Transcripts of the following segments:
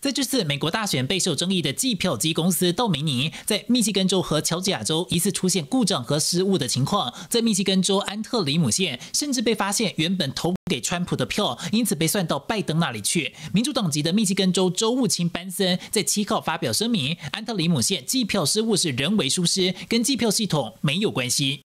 在这次美国大选备受争议的计票机公司道明尼，在密西根州和乔治亚州疑似出现故障和失误的情况。在密西根州安特里姆县，甚至被发现原本投给川普的票，因此被算到拜登那里去。民主党籍的密西根州州务卿班森在七号发表声明，安特里姆县计票失误是人为疏失，跟计票系统没有关系。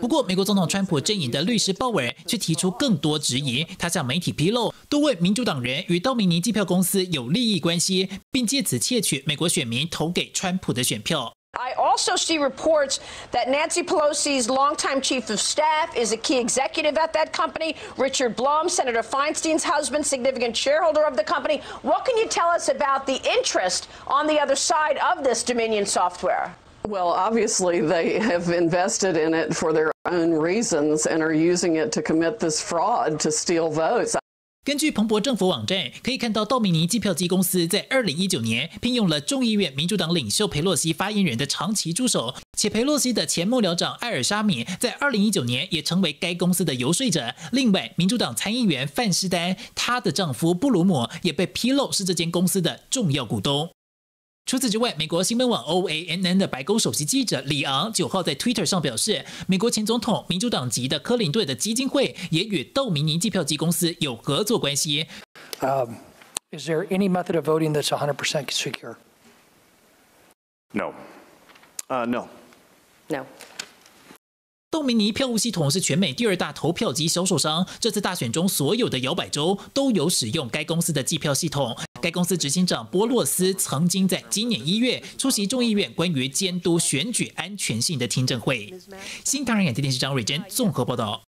不过，美国总统川普阵营的律师鲍尔却提出更多质疑。他向媒体披露，多位民主党人与道明尼计票公司有利益关系，并借此窃取美国选民投给川普的选票。I also see reports that Nancy Pelosi's longtime chief of staff is a key executive at that company. Richard Blum, Senator Feinstein's husband, significant shareholder of the company. What can you tell us about the interest on the other side of this Dominion software? Well, obviously, they have invested in it for their own reasons and are using it to commit this fraud to steal votes. 根据彭博政府网站可以看到，道明尼计票机公司在二零一九年聘用了众议院民主党领袖佩洛西发言人的长期助手，且佩洛西的前幕僚长艾尔沙米在二零一九年也成为该公司的游说者。另外，民主党参议员范诗丹，她的丈夫布鲁姆也被披露是这间公司的重要股东。除此之外，美国新闻网 OANN 的白宫首席记者里昂九号在 Twitter 上表示，美国前总统民主党籍的克林顿的基金会也与道明尼计票机公司有合作关系。Um, is there any method of voting that's 100% secure? No. Uh, no. No. 道明尼票务系统是全美第二大投票机销售商。这次大选中，所有的摇摆州都有使用该公司的计票系统。该公司执行长波洛斯曾经在今年一月出席众议院关于监督选举安全性的听证会。新唐人眼镜电视张瑞珍综合报道。